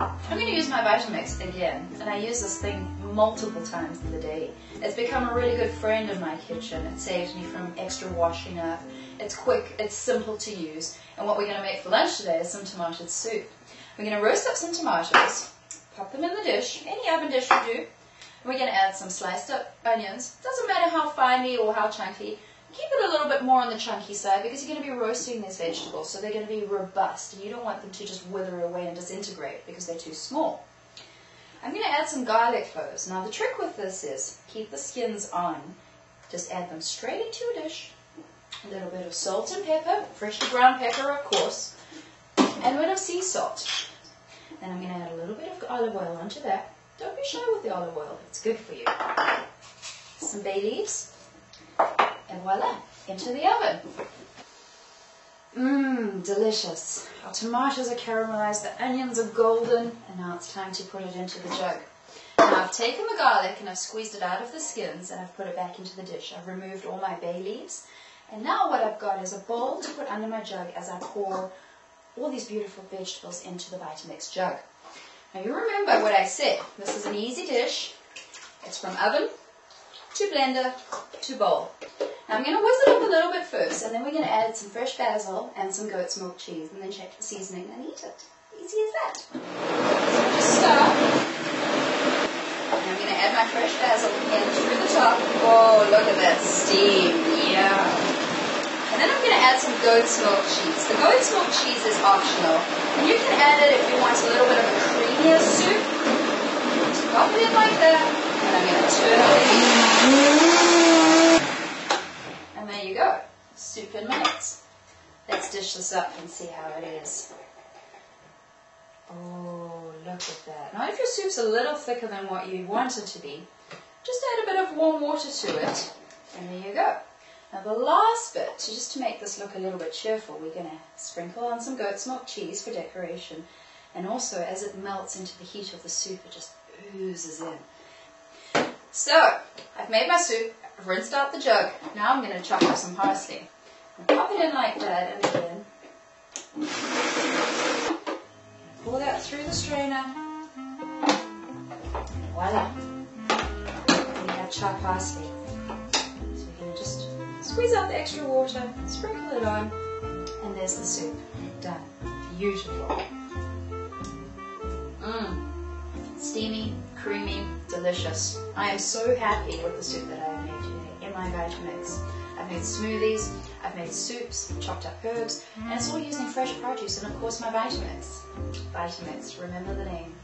I'm going to use my Vitamix again, and I use this thing multiple times in the day. It's become a really good friend in my kitchen. It saves me from extra washing up. It's quick, it's simple to use. And what we're going to make for lunch today is some tomato soup. We're going to roast up some tomatoes, pop them in the dish, any oven dish will do. We're going to add some sliced up onions. Doesn't matter how finely or how chunky. Keep it a little bit more on the chunky side because you're going to be roasting these vegetables, so they're going to be robust, and you don't want them to just wither away and disintegrate because they're too small. I'm going to add some garlic cloves. Now the trick with this is keep the skins on. Just add them straight into a dish. A little bit of salt and pepper, freshly ground pepper of course, and a bit of sea salt. Then I'm going to add a little bit of olive oil onto that. Don't be shy with the olive oil, it's good for you. Some bay leaves, and voila, into the oven. Mmm, delicious. Our tomatoes are caramelized, the onions are golden, and now it's time to put it into the jug. Now I've taken the garlic and I've squeezed it out of the skins and I've put it back into the dish. I've removed all my bay leaves. And now what I've got is a bowl to put under my jug as I pour all these beautiful vegetables into the Vitamix jug. Now you remember what I said. This is an easy dish. It's from oven to blender to bowl. Now I'm going to whiz it up a little bit first, and then we're going to add some fresh basil and some goat's milk cheese, and then check the seasoning and eat it. Easy as that. So just start. And I'm going to add my fresh basil in through the top. Oh, look at that steam. Yeah. And then I'm going to add some goat's milk cheese. The goat's milk cheese is optional, and you can add it if you want a little bit of a creamier soup. Just pop it in like that, and I'm going to turn it. And there you go, soup in minutes. Let's dish this up and see how it is. Oh, look at that. Now if your soup's a little thicker than what you want it to be, just add a bit of warm water to it, and there you go. Now the last bit, to just to make this look a little bit cheerful, we're going to sprinkle on some goat's milk cheese for decoration. And also, as it melts into the heat of the soup, it just oozes in. So, I've made my soup, I've rinsed out the jug. Now I'm going to chop up some parsley. Pop it in like that, and again. Pour that through the strainer. Voila. We have chopped parsley. So we're going to just squeeze out the extra water, sprinkle it on, and there's the soup. Done. Beautiful. Mmm. Steamy, creamy, delicious. I am so happy with the soup that I made in my Vitamix. I've made smoothies, I've made soups, chopped up herbs, and it's all using fresh produce and of course my Vitamix. Vitamix, remember the name.